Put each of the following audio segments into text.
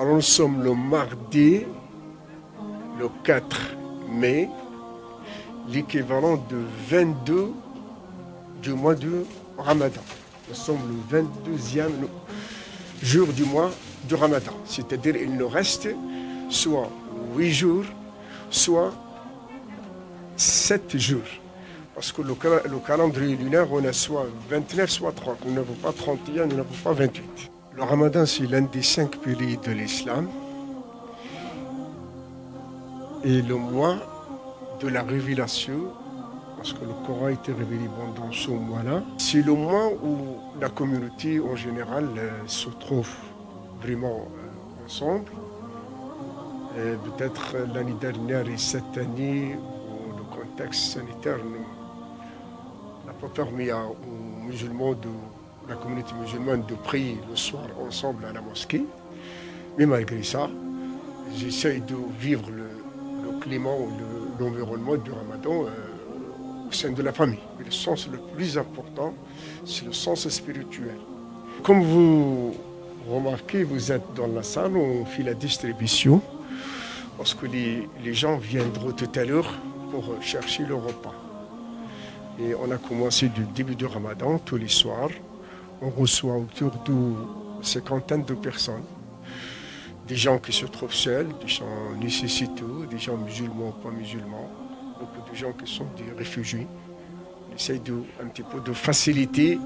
Alors nous sommes le mardi, le 4 mai, l'équivalent de 22 du mois de Ramadan. Nous sommes le 22e jour du mois du Ramadan. C'est-à-dire il nous reste soit 8 jours, soit 7 jours. Parce que le, calendrier lunaire, on a soit 29, soit 30. Nous n'avons pas 31, nous n'avons pas 28. Le ramadan, c'est l'un des cinq piliers de l'islam. Et le mois de la révélation, parce que le Coran a été révélé pendant ce mois-là, c'est le mois où la communauté en général euh, se trouve vraiment euh, ensemble. Peut-être l'année dernière et cette année, où le contexte sanitaire n'a pas permis aux musulmans de la communauté musulmane de prier le soir ensemble à la mosquée. Mais malgré ça, j'essaye de vivre le, climat ou l'environnement du ramadan euh, au sein de la famille. le sens le plus important, c'est le sens spirituel. Comme vous remarquez, vous êtes dans la salle, on fait la distribution, parce que les, les gens viendront tout à l'heure pour chercher le repas. Et on a commencé du début du ramadan, tous les soirs on reçoit autour de cinquantaine de personnes. Des gens qui se trouvent seuls, des gens nécessiteux, des gens musulmans ou pas musulmans, beaucoup de gens qui sont des réfugiés. On essaye un petit peu de faciliter,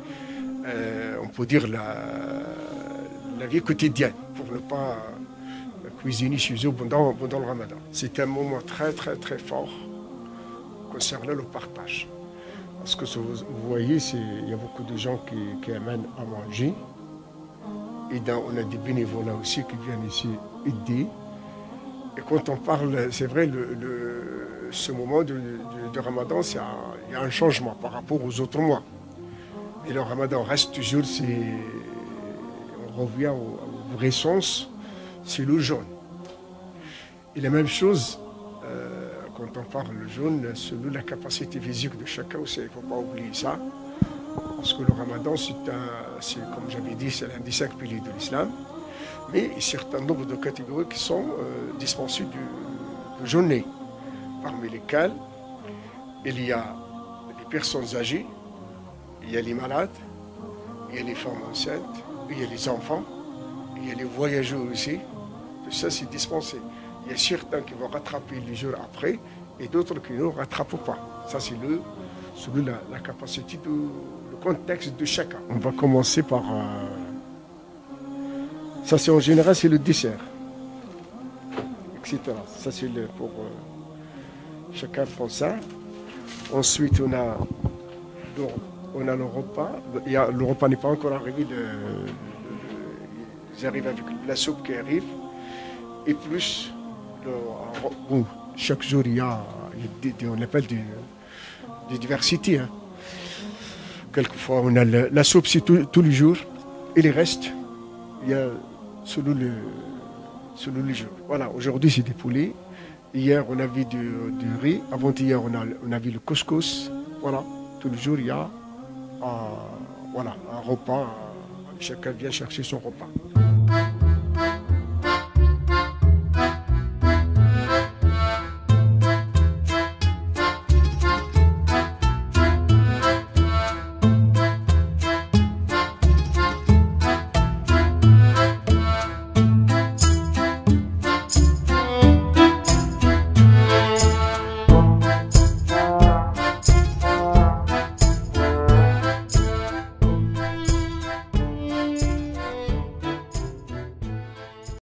euh, on peut dire, la, vie quotidienne pour ne pas cuisiner chez eux pendant le ramadan. C'est un moment très très très fort concernant le partage. Parce que vous voyez, il y a beaucoup de gens qui, amènent à manger. Et on a des bénévoles aussi qui viennent ici aider. Et quand on parle, c'est vrai, ce moment de, Ramadan, il y a un changement par rapport aux autres mois. Et le Ramadan reste toujours, on revient au, au vrai sens, c'est le jaune. Et la même chose, quand on parle jaune, selon la capacité physique de chacun aussi, il ne faut pas oublier ça. Parce que le ramadan, c'est comme j'avais dit, c'est l'un des cinq piliers de l'islam. Mais il y a un certain nombre de catégories qui sont euh, dispensées de, jeûner. Parmi lesquelles, il y a les personnes âgées, il y a les malades, il y a les femmes enceintes, il y a les enfants, il y a les voyageurs aussi. Tout ça, c'est dispensé. Il y a certains qui vont rattraper les jours après et d'autres qui ne rattrapent pas. Ça, c'est le, la, capacité, le contexte de chacun. On va commencer par. Euh, ça, c'est en général, c'est le dessert, etc. Ça, c'est pour. Euh, chacun prend ça. Ensuite, on a, on a le repas. Le repas n'est pas encore arrivé. Ils arrivent avec la soupe qui arrive. Et plus chaque jour, il y a, on appelle des, diversités. Hein. Quelquefois, on a la soupe, c'est tous les jours. Et les restes, il y a selon, le, selon les jours. Voilà, aujourd'hui, c'est des poulets. Hier, on a vu du, riz. Avant-hier, on a, on a vu le couscous. Voilà, tous les jours, il y a euh, voilà, un repas. Chacun vient chercher son repas.